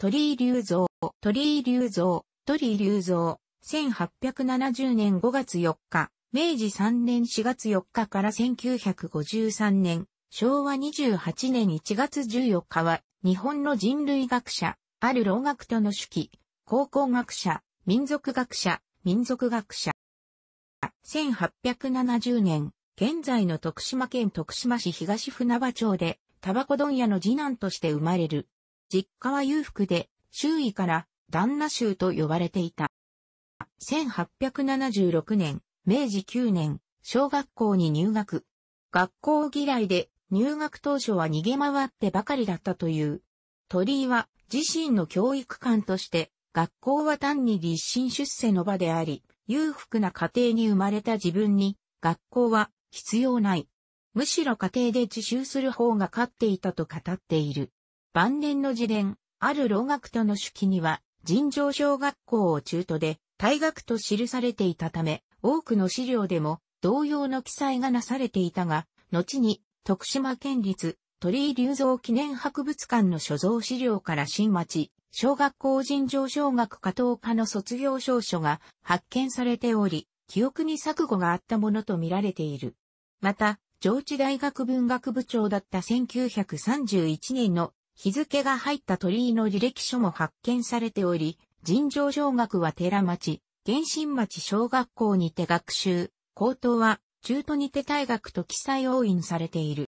鳥居隆三、鳥居隆三、鳥居隆三、1870年5月4日、明治3年4月4日から1953年、昭和28年1月14日は、日本の人類学者、ある老学徒の手記、考古学者、民族学者、民族学者。1870年、現在の徳島県徳島市東船場町で、タバコ問屋の次男として生まれる。実家は裕福で、周囲から旦那州と呼ばれていた。1876年、明治9年、小学校に入学。学校嫌いで入学当初は逃げ回ってばかりだったという。鳥居は自身の教育観として、学校は単に立身出世の場であり、裕福な家庭に生まれた自分に、学校は必要ない。むしろ家庭で自習する方が勝っていたと語っている。晩年の自伝、ある老学徒の手記には、尋常小学校を中途で、大学と記されていたため、多くの資料でも同様の記載がなされていたが、後に徳島県立鳥居隆三記念博物館の所蔵資料から新町、小学校尋常小学科等科の卒業証書が発見されており、記憶に錯誤があったものとみられている。また、上智大学文学部長だった1931年の日付が入った鳥居の履歴書も発見されており、尋常小学は寺町、原神町小学校にて学習、高等は中途にて大学と記載押印されている。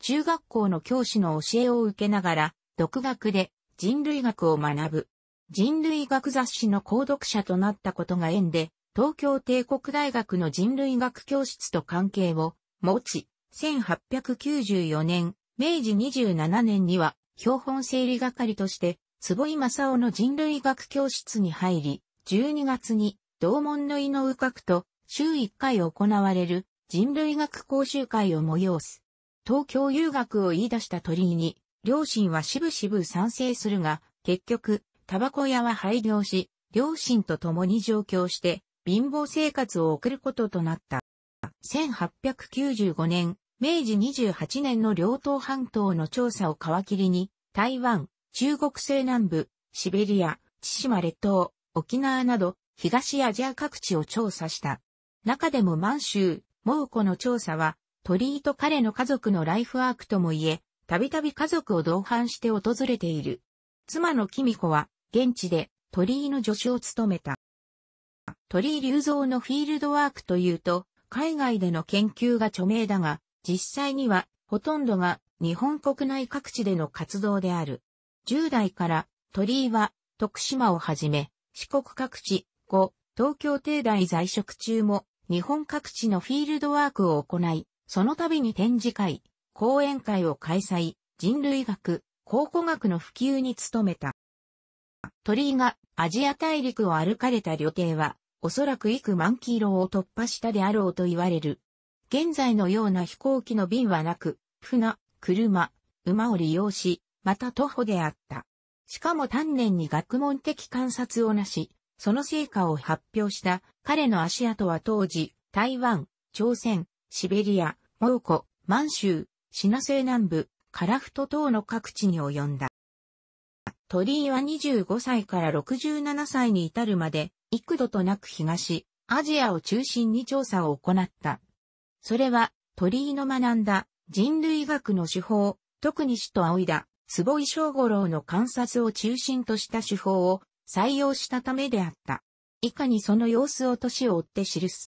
中学校の教師の教えを受けながら、独学で人類学を学ぶ。人類学雑誌の購読者となったことが縁で、東京帝国大学の人類学教室と関係を持ち、1894年、明治27年には、標本整理係として、坪井正夫の人類学教室に入り、12月に、同門の井の羽角と、週1回行われる人類学講習会を催す。東京遊学を言い出した鳥居に、両親はしぶしぶ賛成するが、結局、タバコ屋は廃業し、両親と共に上京して、貧乏生活を送ることとなった。1895年、明治28年の両東半島の調査を皮切りに、台湾、中国西南部、シベリア、千島列島、沖縄など、東アジア各地を調査した。中でも満州、蒙古の調査は、鳥居と彼の家族のライフワークとも言え、たびたび家族を同伴して訪れている。妻のキミコは、現地で鳥居の助手を務めた。鳥居隆三のフィールドワークというと、海外での研究が著名だが、実際にはほとんどが日本国内各地での活動である。10代から鳥居は徳島をはじめ四国各地、5、東京帝大在職中も日本各地のフィールドワークを行い、その度に展示会、講演会を開催、人類学、考古学の普及に努めた。鳥居がアジア大陸を歩かれた旅程は、おそらく幾万キロを突破したであろうと言われる。現在のような飛行機の便はなく、船、車、馬を利用し、また徒歩であった。しかも丹念に学問的観察をなし、その成果を発表した彼の足跡は当時、台湾、朝鮮、シベリア、蒙古、満州、シナ西南部、カラフト等の各地に及んだ。鳥居は25歳から67歳に至るまで、幾度となく東、アジアを中心に調査を行った。それは鳥居の学んだ人類学の手法、特に死と仰いだ坪井正五郎の観察を中心とした手法を採用したためであった。以下にその様子を年を追って記す。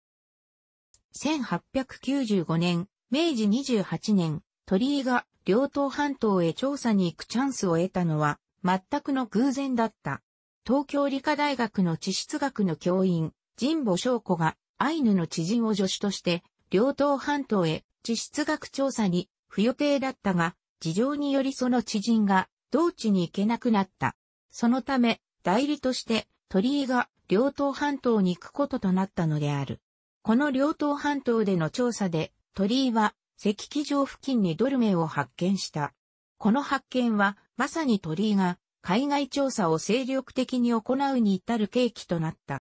1895年、明治28年、鳥居が両東半島へ調査に行くチャンスを得たのは全くの偶然だった。東京理科大学の地質学の教員、神保翔子がアイヌの知人を助手として両東半島へ地質学調査に不予定だったが、事情によりその知人が同地に行けなくなった。そのため、代理として鳥居が両東半島に行くこととなったのである。この両東半島での調査で、鳥居は石器場付近にドルメンを発見した。この発見は、まさに鳥居が海外調査を精力的に行うに至る契機となった。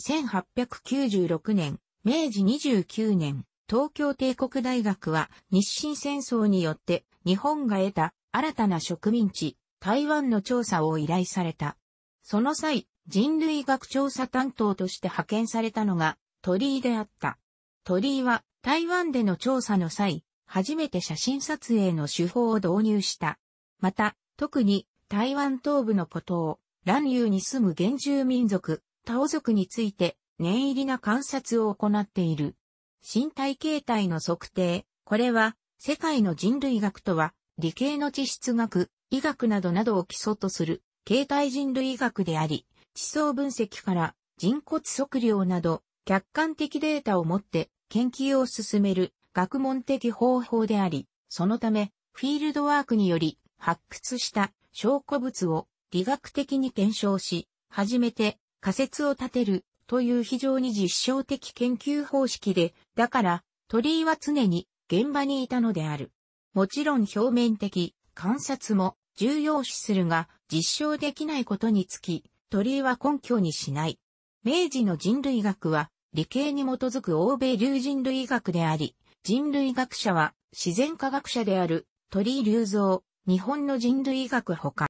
1896年、明治29年、東京帝国大学は日清戦争によって日本が得た新たな植民地、台湾の調査を依頼された。その際、人類学調査担当として派遣されたのが鳥居であった。鳥居は台湾での調査の際、初めて写真撮影の手法を導入した。また、特に台湾東部の孤島、蘭遊に住む原住民族、タオ族について念入りな観察を行っている。身体形態の測定、これは世界の人類学とは理系の地質学、医学などなどを基礎とする。形態人類学であり、地層分析から人骨測量など客観的データを持って研究を進める学問的方法であり、そのためフィールドワークにより発掘した証拠物を理学的に検証し、初めて仮説を立てる。という非常に実証的研究方式で、だから鳥居は常に現場にいたのである。もちろん表面的観察も重要視するが実証できないことにつき、鳥居は根拠にしない。明治の人類学は理系に基づく欧米流人類学であり、人類学者は自然科学者である鳥居隆三、日本の人類学ほか。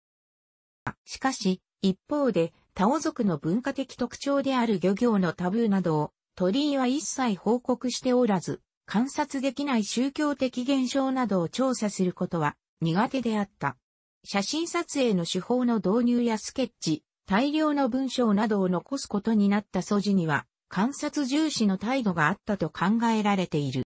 しかし、一方で、タオ族の文化的特徴である漁業のタブーなどを鳥居は一切報告しておらず、観察できない宗教的現象などを調査することは苦手であった。写真撮影の手法の導入やスケッチ、大量の文章などを残すことになった素地には、観察重視の態度があったと考えられている。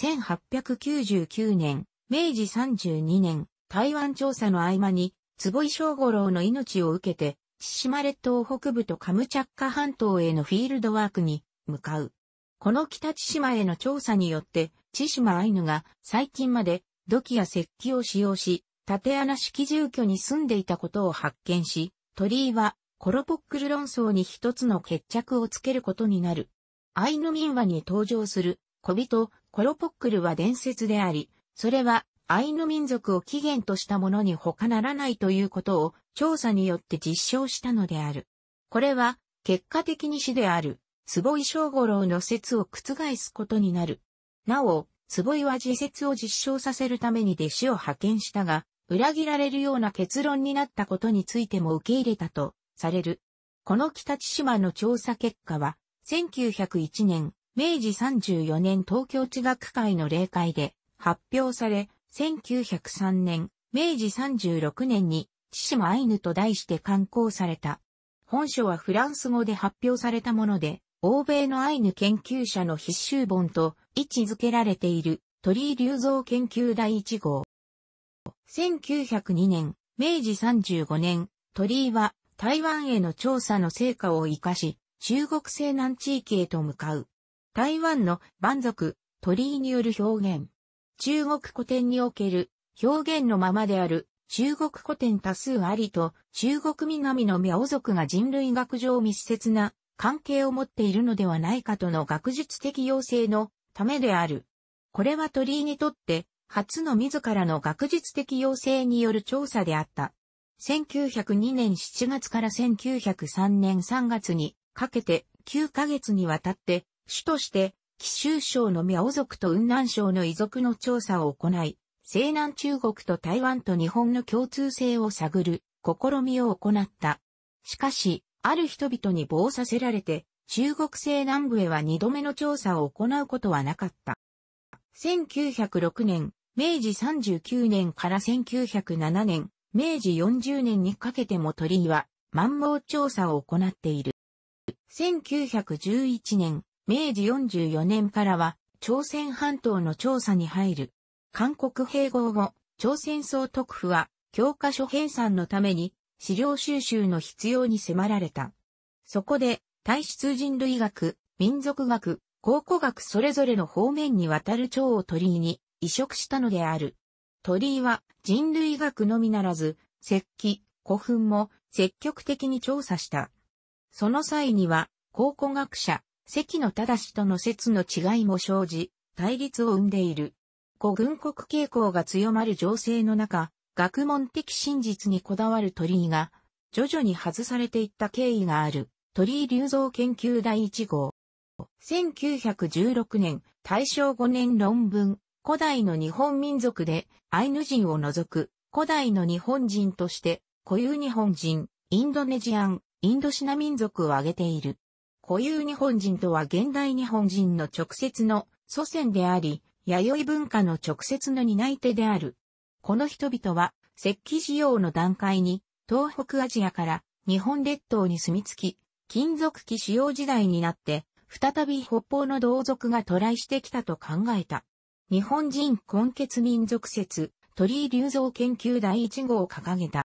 1899年、明治32年、台湾調査の合間に、坪井正五郎の命を受けて、千島列島北部とカムチャッカ半島へのフィールドワークに向かう。この北千島への調査によって、千島アイヌが最近まで土器や石器を使用し、縦穴式住居に住んでいたことを発見し、鳥居はコロポックル論争に一つの決着をつけることになる。アイヌ民話に登場する小人コロポックルは伝説であり、それはアイヌ民族を起源としたものに他ならないということを調査によって実証したのである。これは結果的に死である坪井正五郎の説を覆すことになる。なお、坪井は自説を実証させるために弟子を派遣したが、裏切られるような結論になったことについても受け入れたとされる。この北千島の調査結果は、1901年、明治34年東京地学会の例会で発表され、1903年、明治36年に、千島アイヌと題して刊行された。本書はフランス語で発表されたもので、欧米のアイヌ研究者の必修本と位置づけられている鳥居隆三研究第1号。1902年、明治35年、鳥居は台湾への調査の成果を活かし、中国西南地域へと向かう。台湾の蛮族、鳥居による表現。中国古典における表現のままである中国古典多数ありと中国南のミャオ族が人類学上密接な関係を持っているのではないかとの学術的要請のためである。これは鳥居にとって初の自らの学術的要請による調査であった。1902年7月から1903年3月にかけて9ヶ月にわたって主として紀州省のミャオ族と雲南省の遺族の調査を行い、西南中国と台湾と日本の共通性を探る試みを行った。しかし、ある人々に棒させられて、中国西南部へは二度目の調査を行うことはなかった。1906年、明治39年から1907年、明治40年にかけても鳥居は、満蒙調査を行っている。1911年、明治44年からは、朝鮮半島の調査に入る。韓国併合後、朝鮮総督府は、教科書編纂のために、資料収集の必要に迫られた。そこで、体質人類学、民族学、考古学それぞれの方面にわたる蝶を鳥居に移植したのである。鳥居は人類学のみならず、石器、古墳も積極的に調査した。その際には、考古学者、関野正との説の違いも生じ、対立を生んでいる。古軍国傾向が強まる情勢の中、学問的真実にこだわる鳥居が、徐々に外されていった経緯がある、鳥居隆三研究第1号。1916年、大正5年論文、古代の日本民族でアイヌ人を除く古代の日本人として固有日本人、インドネジアン、インドシナ民族を挙げている。固有日本人とは現代日本人の直接の祖先であり、弥生文化の直接の担い手である。この人々は、石器事業の段階に、東北アジアから日本列島に住み着き、金属器使用時代になって、再び北方の同族が渡来してきたと考えた。日本人根血民族説、鳥居隆三研究第1号を掲げた。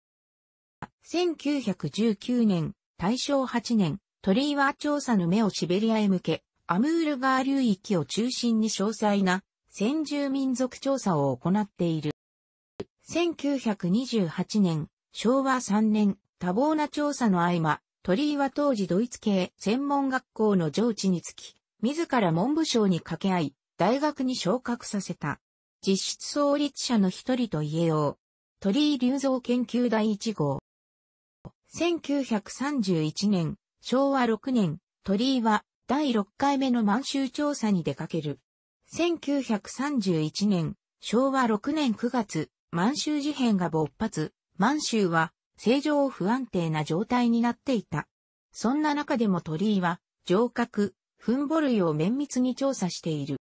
1919年、大正8年、鳥居は調査の目をシベリアへ向け、アムール川流域を中心に詳細な先住民族調査を行っている。1928年、昭和3年、多忙な調査の合間、鳥居は当時ドイツ系専門学校の上智につき、自ら文部省に掛け合い、大学に昇格させた。実質創立者の一人と言えよう。鳥居隆三研究第1号。1931年、昭和6年、鳥居は第6回目の満州調査に出かける。1931年、昭和6年9月、満州事変が勃発。満州は正常不安定な状態になっていた。そんな中でも鳥居は上角、墳母類を綿密に調査している。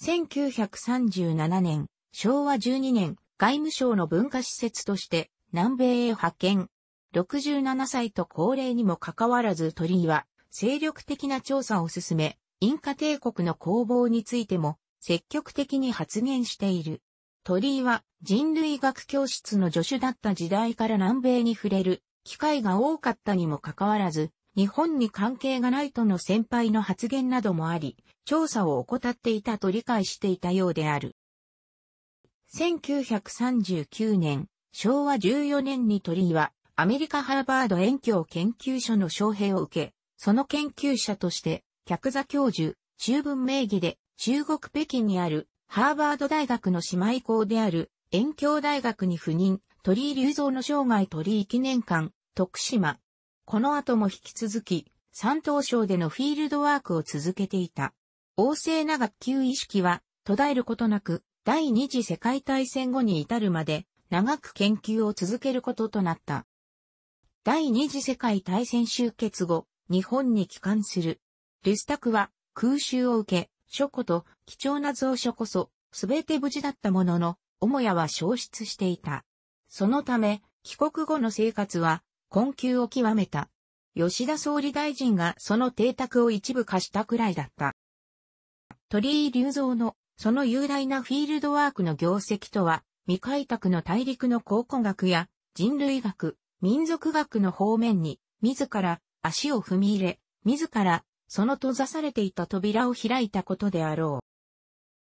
1937年、昭和12年、外務省の文化施設として南米へ派遣。67歳と高齢にもかかわらず鳥居は精力的な調査を進め、インカ帝国の攻防についても積極的に発言している。鳥居は人類学教室の助手だった時代から南米に触れる機会が多かったにもかかわらず、日本に関係がないとの先輩の発言などもあり、調査を怠っていたと理解していたようである。1939年、昭和14年に鳥居は、アメリカハーバード遠鏡研究所の招聘を受け、その研究者として、客座教授、中文名義で、中国北京にある、ハーバード大学の姉妹校である、遠鏡大学に赴任、鳥居隆三の生涯鳥居記念館、徳島。この後も引き続き、山東省でのフィールドワークを続けていた。旺盛な学級意識は途絶えることなく、第二次世界大戦後に至るまで長く研究を続けることとなった。第二次世界大戦終結後、日本に帰還する。ルスタクは空襲を受け、書庫と貴重な蔵書こそ、すべて無事だったものの、母屋は消失していた。そのため、帰国後の生活は困窮を極めた。吉田総理大臣がその邸宅を一部貸したくらいだった。鳥居隆三のその雄大なフィールドワークの業績とは、未開拓の大陸の考古学や人類学、民族学の方面に、自ら足を踏み入れ、自らその閉ざされていた扉を開いたことであろ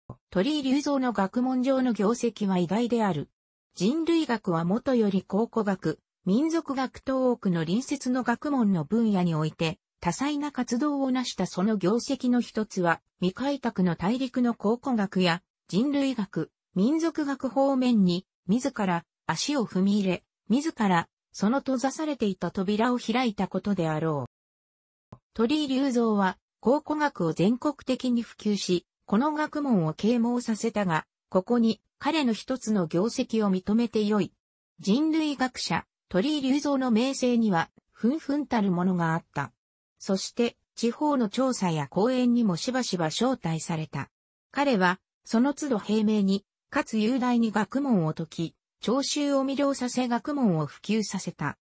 う。鳥居隆三の学問上の業績は偉大である。人類学はもとより考古学、民族学等多くの隣接の学問の分野において、多彩な活動を成したその業績の一つは、未開拓の大陸の考古学や人類学、民族学方面に、自ら足を踏み入れ、自らその閉ざされていた扉を開いたことであろう。鳥居隆三は考古学を全国的に普及し、この学問を啓蒙させたが、ここに彼の一つの業績を認めてよい。人類学者、鳥居隆三の名声には、ふんふんたるものがあった。そして、地方の調査や講演にもしばしば招待された。彼は、その都度平明に、かつ雄大に学問を解き、聴衆を魅了させ学問を普及させた。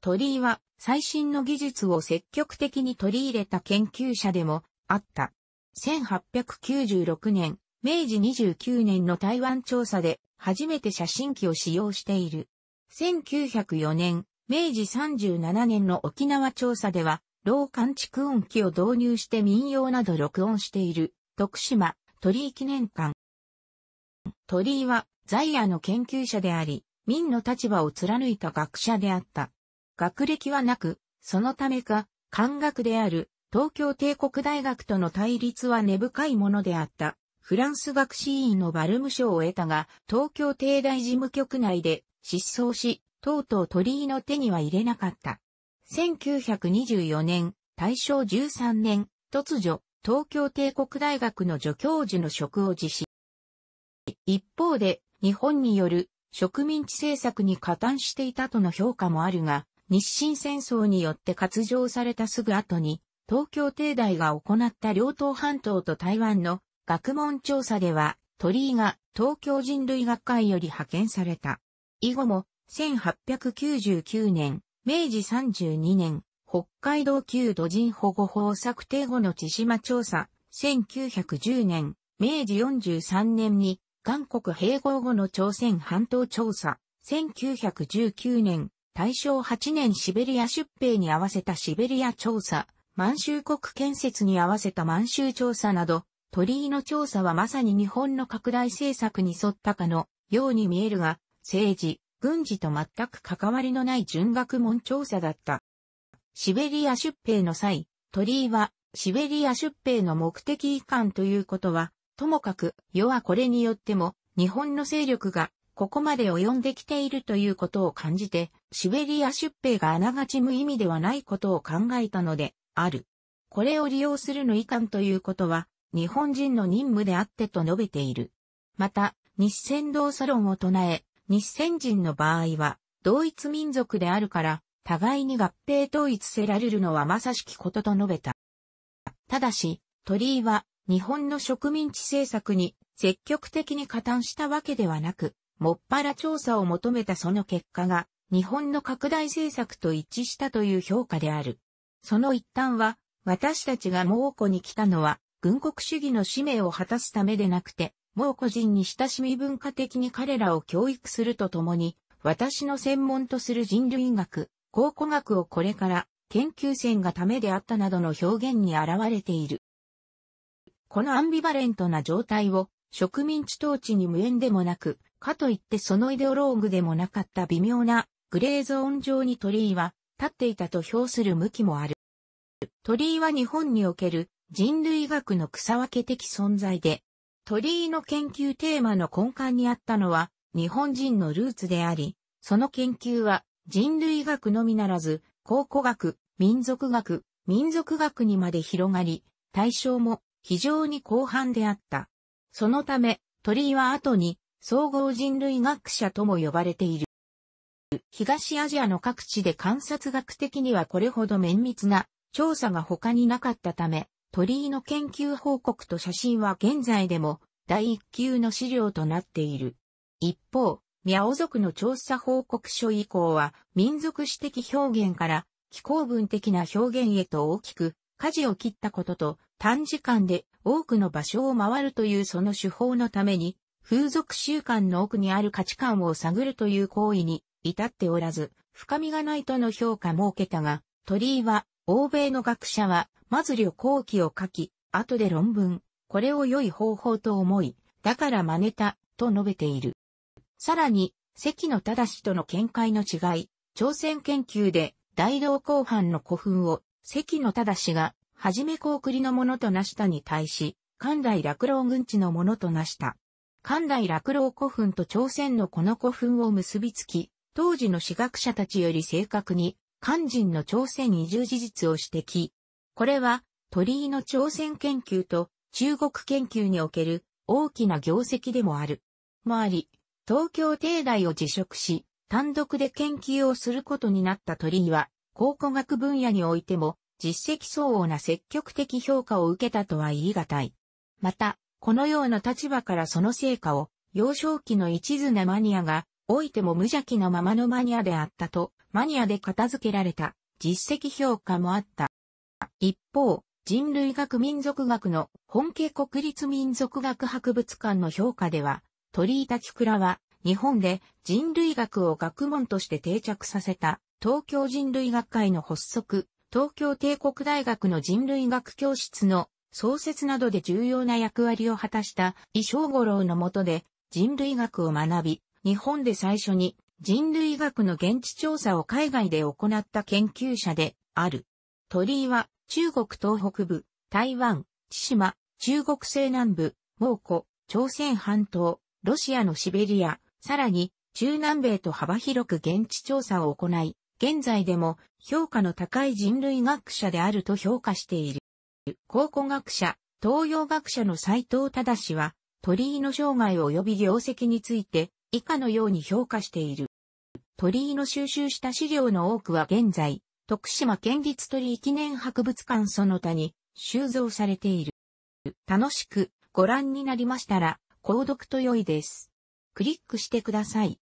鳥居は、最新の技術を積極的に取り入れた研究者でもあった。1896年、明治29年の台湾調査で初めて写真機を使用している。1904年、明治37年の沖縄調査では、老感蓄音機を導入して民謡など録音している、徳島、鳥居記念館。鳥居は、在野の研究者であり、民の立場を貫いた学者であった。学歴はなく、そのためか、漢学である、東京帝国大学との対立は根深いものであった。フランス学士院のバルム賞を得たが、東京帝大事務局内で失踪し、とうとう鳥居の手には入れなかった。1924年、大正13年、突如、東京帝国大学の助教授の職を辞し。一方で、日本による植民地政策に加担していたとの評価もあるが、日清戦争によって割譲されたすぐ後に、東京帝大が行った両東半島と台湾の学問調査では、鳥居が東京人類学会より派遣された。以後も、1899年、明治32年、北海道旧土人保護法策定後の千島調査、1910年、明治43年に、韓国併合後の朝鮮半島調査、1919年、大正8年シベリア出兵に合わせたシベリア調査、満州国建設に合わせた満州調査など、鳥居の調査はまさに日本の拡大政策に沿ったかのように見えるが、政治、軍事と全く関わりのない準学問調査だった。シベリア出兵の際、鳥居はシベリア出兵の目的遺憾ということは、ともかく、世はこれによっても、日本の勢力がここまで及んできているということを感じて、シベリア出兵があながち無意味ではないことを考えたので、ある。これを利用するの遺憾ということは、日本人の任務であってと述べている。また、日鮮道サロンを唱え、日鮮人の場合は、同一民族であるから、互いに合併統一せられるのはまさしきことと述べた。ただし、鳥居は、日本の植民地政策に積極的に加担したわけではなく、もっぱら調査を求めたその結果が、日本の拡大政策と一致したという評価である。その一端は、私たちが猛虎に来たのは、軍国主義の使命を果たすためでなくて、もう個人に親しみ文化的に彼らを教育するとともに、私の専門とする人類学、考古学をこれから研究船がためであったなどの表現に現れている。このアンビバレントな状態を植民地統治に無縁でもなく、かといってそのイデオローグでもなかった微妙なグレーゾーン上に鳥居は立っていたと評する向きもある。鳥居は日本における人類学の草分け的存在で、鳥居の研究テーマの根幹にあったのは日本人のルーツであり、その研究は人類学のみならず、考古学、民族学、民族学にまで広がり、対象も非常に広範であった。そのため、鳥居は後に総合人類学者とも呼ばれている。東アジアの各地で観察学的にはこれほど綿密な調査が他になかったため、鳥居の研究報告と写真は現在でも第一級の資料となっている。一方、ミャオ族の調査報告書以降は民族史的表現から気候文的な表現へと大きく舵を切ったことと短時間で多くの場所を回るというその手法のために風俗習慣の奥にある価値観を探るという行為に至っておらず深みがないとの評価も受けたが鳥居は欧米の学者はまず旅行記を書き、後で論文、これを良い方法と思い、だから真似た、と述べている。さらに、関野正との見解の違い、朝鮮研究で大同後半の古墳を関野正が、はじめこうりのものとなしたに対し、関大落老軍地のものとなした。関大落老古墳と朝鮮のこの古墳を結びつき、当時の史学者たちより正確に、肝心の朝鮮移住事実を指摘。これは鳥居の朝鮮研究と中国研究における大きな業績でもある。もあり、東京帝大を辞職し、単独で研究をすることになった鳥居は、考古学分野においても実績相応な積極的評価を受けたとは言い難い。また、このような立場からその成果を、幼少期の一途なマニアが、おいても無邪気なままのマニアであったと、マニアで片付けられた。実績評価もあった。一方、人類学民族学の本家国立民族学博物館の評価では、鳥居滝倉は日本で人類学を学問として定着させた。東京人類学会の発足、東京帝国大学の人類学教室の創設などで重要な役割を果たした伊正五郎の下で人類学を学び、日本で最初に人類学の現地調査を海外で行った研究者である。鳥居は中国東北部、台湾、千島、中国西南部、蒙古、朝鮮半島、ロシアのシベリア、さらに中南米と幅広く現地調査を行い、現在でも評価の高い人類学者であると評価している。考古学者、東洋学者の斎藤忠は、鳥居の生涯及び業績について以下のように評価している。鳥居の収集した資料の多くは現在、徳島県立鳥居記念博物館その他に収蔵されている。楽しくご覧になりましたら、購読と良いです。クリックしてください。